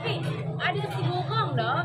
Tapi ada si borong dah.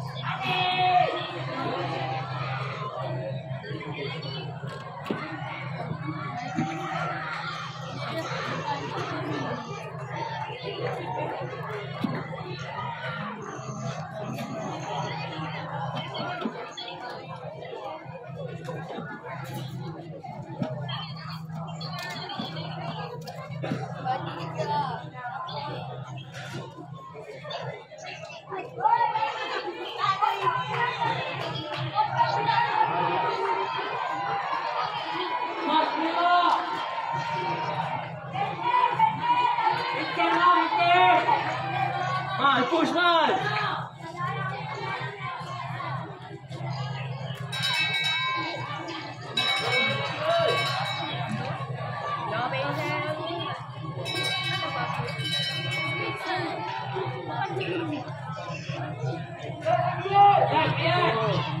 Vai, puxa, vai! Yeah, yeah.